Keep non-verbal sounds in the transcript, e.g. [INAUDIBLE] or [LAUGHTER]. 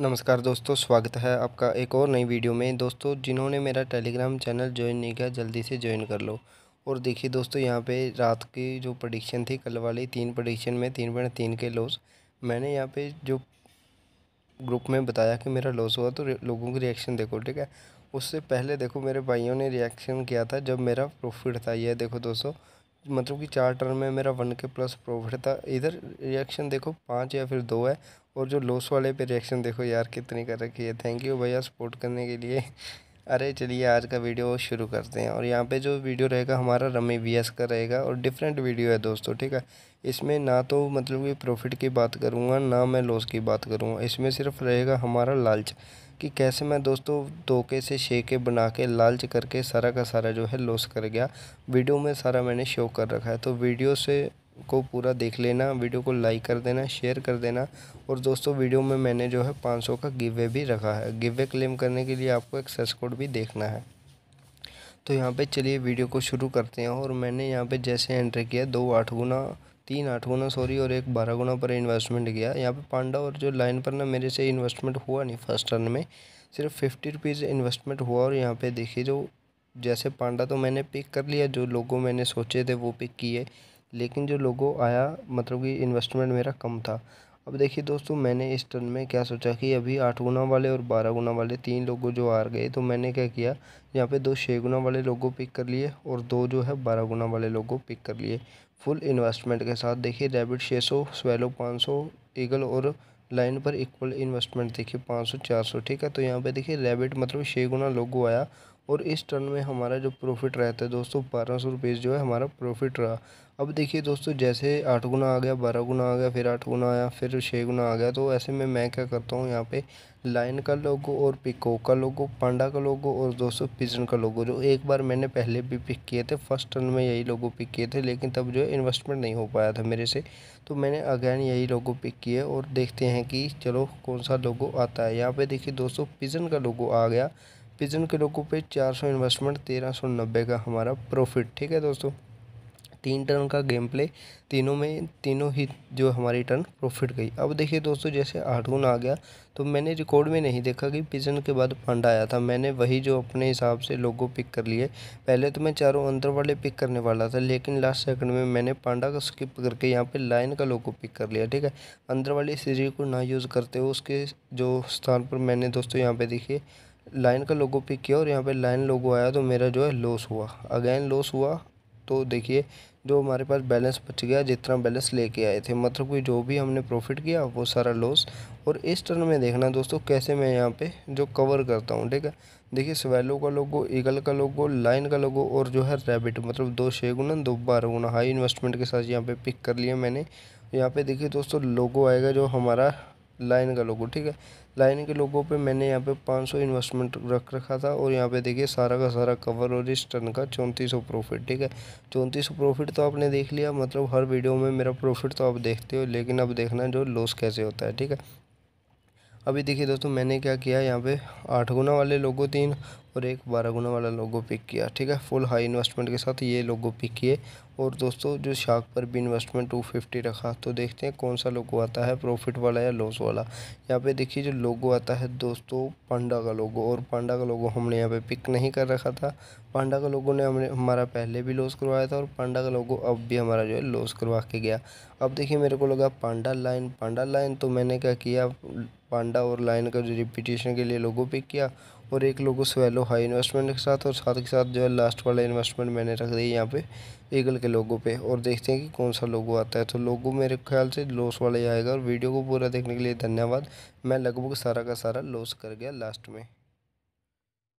नमस्कार दोस्तों, स्वागत है आपका एक और नई वीडियो में। दोस्तों, जिन्होंने मेरा टेलीग्राम चैनल ज्वाइन नहीं किया, जल्दी से ज्वाइन कर लो। और देखिए दोस्तों, यहाँ पे रात की जो प्रडिक्शन थी, कल वाली तीन प्रडिक्शन में तीन पॉइंट तीन के लॉस मैंने यहाँ पे जो ग्रुप में बताया कि मेरा लॉस हुआ तो लोगों की रिएक्शन देखो, ठीक है? उससे पहले देखो, मेरे भाइयों ने रिएक्शन किया था जब मेरा प्रॉफिट था यह देखो दोस्तों। मतलब कि चार टर्न में मेरा वन के प्लस प्रॉफिट था इधर रिएक्शन देखो, पाँच या फिर दो है, और जो लॉस वाले पे रिएक्शन देखो, यार कितनी कर रखी है। थैंक यू भैया सपोर्ट करने के लिए। [LAUGHS] अरे चलिए, आज का वीडियो शुरू करते हैं, और यहाँ पे जो वीडियो रहेगा, हमारा रमी वी का रहेगा, और डिफरेंट वीडियो है दोस्तों, ठीक है? इसमें ना तो मतलब कि प्रॉफिट की बात करूँगा, ना मैं लॉस की बात करूँगा, इसमें सिर्फ़ रहेगा हमारा लालच। कि कैसे मैं दोस्तों धोखे से शेके बना के लालच करके सारा का सारा जो है लॉस कर गया। वीडियो में सारा मैंने शो कर रखा है। तो वीडियो से को पूरा देख लेना वीडियो को लाइक कर देना शेयर कर देना। और दोस्तों वीडियो में मैंने जो है 500 का गिवे भी रखा है। गिवे क्लेम करने के लिए आपको एक्सेस कोड भी देखना है। तो यहाँ पे चलिए वीडियो को शुरू करते हैं। और मैंने यहाँ पे जैसे एंट्री किया, दो आठ गुना तीन आठ गुना सॉरी और एक बारह गुना पर इन्वेस्टमेंट किया। यहाँ पे पांडा और जो लाइन पर ना मेरे से इन्वेस्टमेंट हुआ नहीं फ़र्स्ट रन में, सिर्फ़ फिफ्टी रुपीज़ इन्वेस्टमेंट हुआ और यहाँ पे देखिए जो, जैसे पांडा तो मैंने पिक कर लिया, जो लोगों मैंने सोचे थे वो पिक किए, लेकिन जो लोगों आया मतलब कि इन्वेस्टमेंट मेरा कम था। अब देखिए दोस्तों, मैंने इस टर्न में क्या सोचा कि अभी आठ गुना वाले और बारह गुना वाले तीन लोगों जो आ गए तो मैंने क्या किया, यहाँ पे दो छः गुना वाले लोगों पिक कर लिए और दो जो है बारह गुना वाले लोगों पिक कर लिए। फुल इन्वेस्टमेंट के साथ देखिए रैबिट छः सौ स्वेलो पाँच सौ ईगल और लाइन पर इक्वल इन्वेस्टमेंट देखिए पाँच सौ, चार सौ, ठीक है? तो यहाँ पे देखिए रैबिट मतलब छः गुना लोगो आया और इस टर्न में हमारा जो प्रॉफिट रहता है दोस्तों, बारह सौ रुपये जो है हमारा प्रॉफिट रहा। अब देखिए दोस्तों, जैसे आठ गुना आ गया, बारह गुना आ गया, फिर आठ गुना आया, फिर छः गुना आ गया तो ऐसे में मैं क्या करता हूँ, यहाँ पे लाइन का लोगो और पिको का लोगो पांडा का लोगो और दोस्तों पिजन का लोगो जो एक बार मैंने पहले भी पिक किए थे फ़र्स्ट टर्न में यही लोगो पिक किए थे, लेकिन तब जो है इन्वेस्टमेंट नहीं हो पाया था मेरे से। तो मैंने अगैन यही लोगो पिक किए और देखते हैं कि चलो कौन सा लोगो आता है। यहाँ पे देखिए दोस्तों पिजन का लोगो आ गया पिजन के लोगों पे 400 इन्वेस्टमेंट तेरह सौ नब्बे का हमारा प्रॉफिट ठीक है दोस्तों? तीन टर्न का गेम प्ले तीनों में, तीनों ही जो हमारी टर्न प्रॉफिट गई। अब देखिए दोस्तों, जैसे आठ गुना आ गया तो मैंने रिकॉर्ड में नहीं देखा कि पिजन के बाद फंड आया था। मैंने वही जो अपने हिसाब से लोगो पिक कर लिए। पहले तो मैं चारों अंदर वाले पिक करने वाला था, लेकिन लास्ट सेकंड में मैंने पांडा का स्किप करके यहाँ पे लाइन का लोगो पिक कर लिया, ठीक है? अंदर वाली सीरीज़ को ना यूज़ करते हो उसके जो स्थान पर मैंने दोस्तों यहाँ पे देखिए लाइन का लोगो पिक किया और यहाँ पे लाइन लोगो आया तो मेरा जो है लॉस हुआ। अगेन लॉस हुआ तो देखिए, जो हमारे पास बैलेंस बच गया, जितना बैलेंस लेके आए थे मतलब कि जो भी हमने प्रॉफिट किया, वो सारा लॉस और इस टर्न में देखना दोस्तों, कैसे मैं यहाँ पे जो कवर करता हूँ, ठीक है? देखिए स्वेलो का लोगो ईगल का लोगो लाइन का लोगो और जो है रैबिट मतलब दो छः गुना, दो बारह गुना हाई इन्वेस्टमेंट के साथ यहाँ पे पिक कर लिया मैंने। यहाँ पे देखिए दोस्तों लोगो आएगा जो हमारा लाइन का लोगो ठीक है? लाइन के लोगों पे मैंने यहाँ पे 500 इन्वेस्टमेंट रख रखा था और यहाँ पे देखिए सारा का सारा कवर और इस टन का चौंतीस प्रॉफिट ठीक है? चौंतीस प्रॉफिट तो आपने देख लिया मतलब हर वीडियो में मेरा प्रॉफिट तो आप देखते हो, लेकिन अब देखना जो लॉस कैसे होता है, ठीक है? अभी देखिए दोस्तों मैंने क्या किया, यहाँ पे आठ गुना वाले लोगों तीन और एक बारह गुना वाला लोगो पिक किया, ठीक है? फुल हाई इन्वेस्टमेंट के साथ ये लोगो पिक किए। और दोस्तों, जो शार्क पर भी इन्वेस्टमेंट टू फिफ्टी रखा तो देखते हैं कौन सा लोगो आता है प्रॉफिट वाला या लॉस वाला। यहाँ पे देखिए, जो लोगो आता है दोस्तों पांडा का लोगो और पांडा का लोगो हमने यहाँ पे पिक नहीं कर रखा था। पांडा का लोगो ने हमने, हमारा पहले भी लॉस करवाया था और पांडा का लोगो अब भी हमारा जो है लॉस करवा के गया। अब देखिए, मेरे को लगा पांडा लाइन पांडा लाइन तो मैंने क्या किया? पांडा और लाइन का जो रिपीटेशन के लिए लोगो पिक किया। और एक लोगो स्वेलो हाई इन्वेस्टमेंट के साथ और साथ के साथ जो है लास्ट वाला इन्वेस्टमेंट मैंने रख दिया यहाँ पे ईगल के लोगों पे और देखते हैं कि कौन सा लोगो आता है। तो लोगो मेरे ख्याल से लॉस वाला ही आएगा और वीडियो को पूरा देखने के लिए धन्यवाद। मैं लगभग सारा का सारा लॉस कर गया लास्ट में।